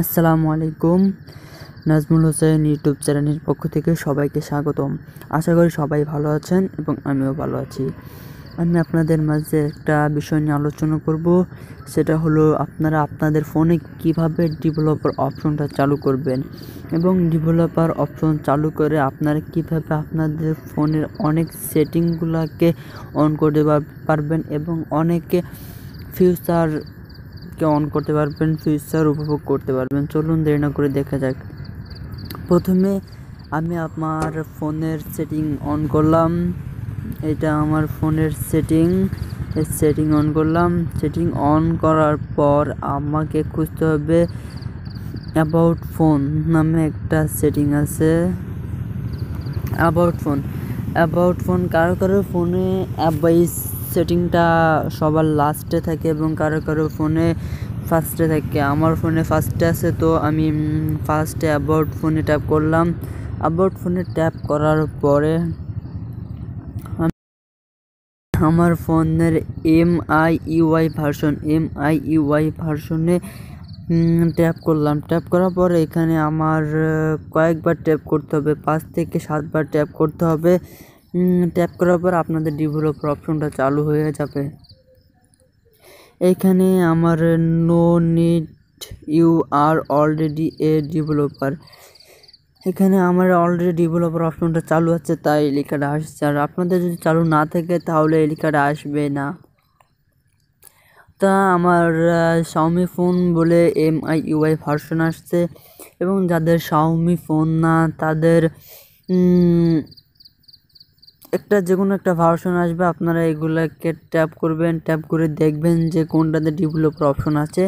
আসসালামু আলাইকুম। নাজমুল হোসেন ইউটিউব চ্যানেলের পক্ষ থেকে সবাইকে স্বাগতম। আশা করি সবাই ভালো আছেন এবং আমিও ভালো আছি। আমি আপনাদের মাঝে একটা বিষয় নিয়ে আলোচনা করব। সেটা হলো আপনারা আপনাদের ফোনে কীভাবে ডেভেলপার অপশনটা চালু করবেন এবং ডেভেলপার অপশন চালু করে আপনারা কীভাবে আপনাদের ফোনের অনেক সেটিংগুলোকে অন করতে পারবেন এবং অনেকে ফিউচার কে অন করতে পারবেন ফিউচার উপভোগ করতে পারবেন। চলুন দেরি না করে দেখা যাক। প্রথমে আমি আমার ফোনের সেটিং অন করলাম। এটা আমার ফোনের সেটিং সেটিং অন করলাম। সেটিং অন করার পর আমাকে খুঁজতে হবে অ্যাবাউট ফোন নামে একটা সেটিং আছে। অ্যাবাউট ফোন অ্যাবাউট ফোন কারও কারও ফোনে অ্যাবাইস সেটিংটা সবার লাস্টে থাকে এবং কারও কারও ফোনে ফার্স্টে থাকে। আমার ফোনে ফার্স্টে আছে তো আমি ফার্স্টে অ্যাবাউট ফোনে ট্যাপ করলাম। অ্যাবাউট ফোনে ট্যাপ করার পরে আমার ফোনের M I UI version M I UI ভার্সনে ট্যাপ করলাম। ট্যাপ করার পরে এখানে আমার, কয়েকবার ট্যাপ করতে হবে। পাঁচ থেকে সাতবার ট্যাপ করতে হবে। ট্যাপ করার পর আপনাদের ডেভেলপার অপশনটা চালু হয়ে যাবে। এখানে আমার no need you are already a developer এখানে আমার অলরেডি ডেভেলপার অপশনটা চালু আছে, তাই এই লেখাটা আসছে। আর আপনাদের যদি চালু না থাকে, তাহলে এই লেখাটা আসবে না। তা আমার শাওমি ফোন বলে এম আই ইউআই ভার্সন আসছে। এবং যাদের শাওমি ফোন না, তাদের একটা যে কোনো একটা ভার্সন আসবে, আপনারা এগুলোকে ট্যাপ করবেন ট্যাপ করে দেখবেন যে কোনটাতে ডেভেলপার অপশন আছে।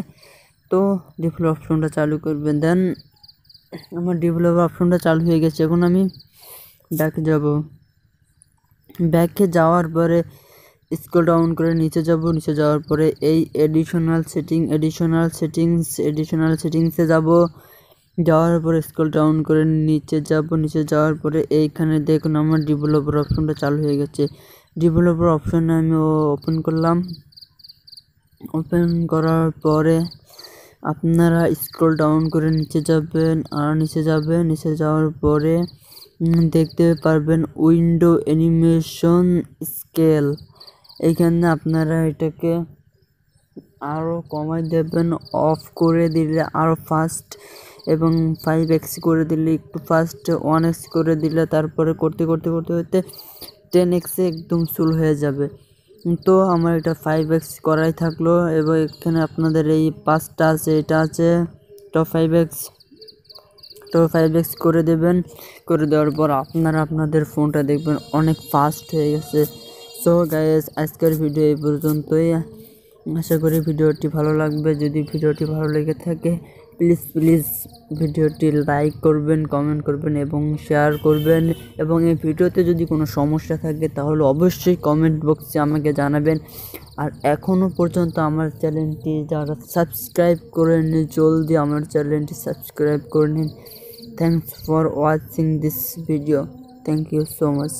তো ডেভেলপ অপশনটা চালু করবেন। দেন আমার ডেভেলপার অপশনটা চালু হয়ে গেছে। এখন আমি ব্যাকে যাব। ব্যাকে যাওয়ার পরে স্ক্রল ডাউন করে নিচে যাব। নিচে যাওয়ার পরে এই additional setting additional settings additional সেটিংসে যাব। যাওয়ার পরে স্কুল ডাউন করে নিচে যাব, নিচে যাওয়ার পরে এইখানে দেখুন আমার ডেভেলপার অপশনটা চালু হয়ে গেছে। ডেভেলপার অপশনে আমি ওপেন করলাম। ওপেন করার পরে আপনারা স্ক্রল ডাউন করে নিচে যাবেন, আর নিচে যাবেন, নিচে যাওয়ার পরে দেখতে পারবেন উইন্ডো অ্যানিমেশন স্কেল এইখানে আপনারা এটাকে আরও কমাই দেবেন অফ করে দিলে আরও ফাস্ট এবং ফাইভ এক্স করে দিলে একটু ফার্স্ট ওয়ান এক্স করে দিলে তারপরে করতে করতে করতে করতে টেন এক্সে একদম সুল হয়ে যাবে। তো আমার এটা ফাইভ এক্স করাই থাকল এবং এখানে আপনাদের এই পাঁচটা আছে, এটা আছে top five X top five X করে দেবেন। করে দেওয়ার পর আপনারা আপনাদের ফোনটা দেখবেন অনেক ফাস্ট হয়ে গেছে। সো গাইজ আজকের ভিডিও এই পর্যন্তই। আশা করি ভিডিওটি ভালো লাগবে। যদি ভিডিওটি ভালো লেগে থাকে প্লিজ প্লিজ ভিডিওটি লাইক করবেন, কমেন্ট করবেন এবং শেয়ার করবেন। এবং এই ভিডিওতে যদি কোনো সমস্যা থাকে, তাহলে অবশ্যই কমেন্ট বক্সে আমাকে জানাবেন। আর এখনও পর্যন্ত আমার চ্যানেলটি যারা সাবস্ক্রাইব করে নিন জলদি আমার চ্যানেলটি সাবস্ক্রাইব করে নিন। Thanks for watching this video thank you so much